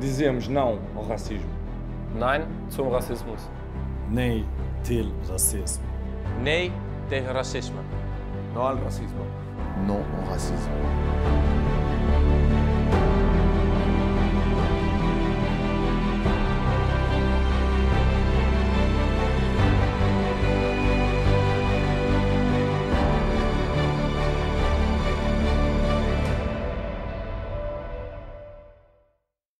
Dizemos não ao racismo. Nein zum Rassismus. Nei til racismo. Nei til racismo. Não ao racismo. não ao racismo